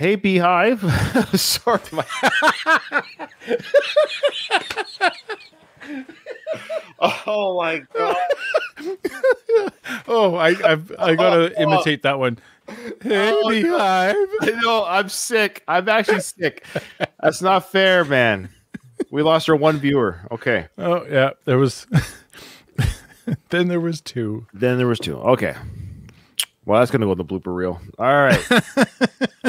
Hey, Beehive. Sorry, my. oh my god! Oh, I I've, I gotta Oh. imitate that one. Hey, Oh, beehive. No, I'm sick. I'm actually sick. That's not fair, man. We lost our one viewer. Okay. Oh yeah, there was. then there was two. Then there was two. Okay. Well, that's gonna go in the blooper reel. All right.